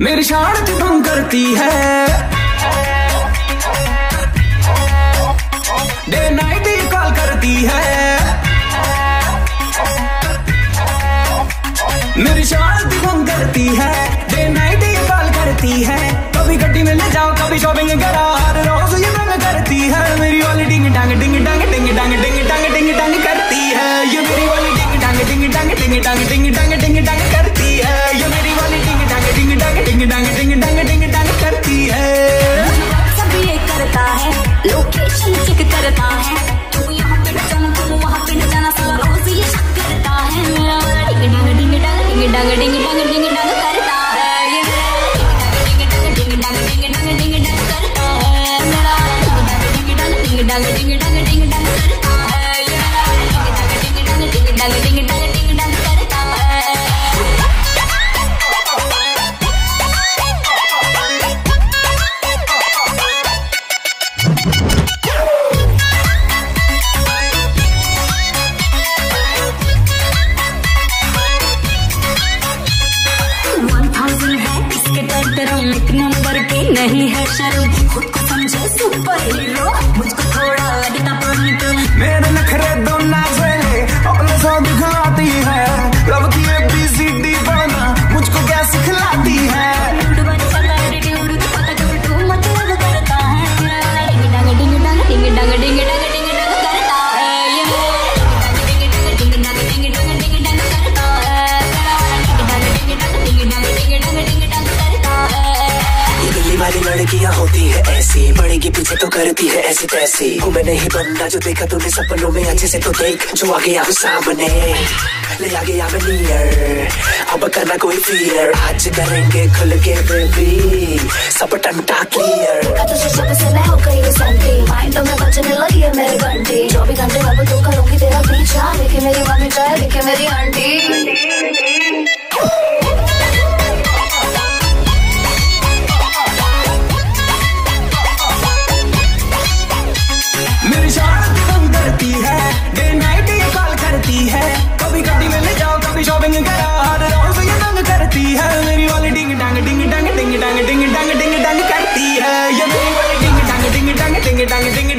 मेरी शान भंग करती है। डे नाइट कॉल करती है। मेरी शान भंग करती है। डे नाइट कॉल करती है। कभी गड्डी में ले जाओ, कभी शॉपिंग करा हर रोज ये तंग करती है। मेरी वाली डांग डिंग डांग डिंग नहीं है शर्म खुद को समझे सुपर हीरो मुझको वाली लड़कियाँ होती है ऐसी। बढ़ेगी पीछे तो करती है ऐसी तैसी। हूँ मैं नहीं बनना जो देखा तूने सपनों में, अच्छे से तो देख। जो आ गया हूँ सामने, ले आ गया मैं नियर अब करना कोई फियर आज करेंगे खुल के बेबी सब टंटा क्लियर से मैं हो गई माइंड में बजने लगी है मेरी घंटी। चौबीस घंटे तो करूँगी तेरा पीछा देखे मेरी मम्मी देखे मेरी आंटी। डे नाइट ये कॉल करती है कभी कभी मिलने जाओ कभी शॉपिंग करा हर रोज ये तंग करती है मेरी वाली डिंग डांग डिंग डांग डिंग डांग डिंग डांग डिंग डांग करती है ये मेरी वाली डिंग डांग डिंग डांग डिंग डांग डिंग